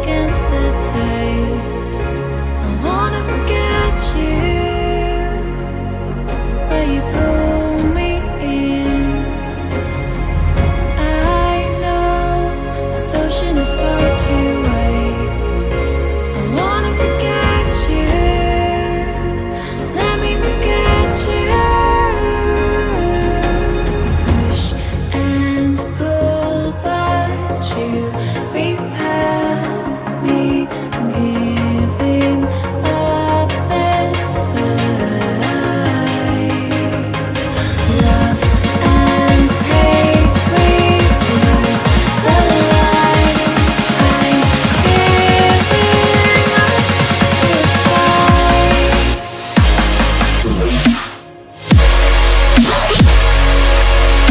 against the tide.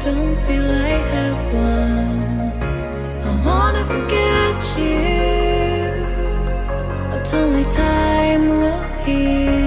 Don't feel I have won. I wanna forget you, but only time will heal.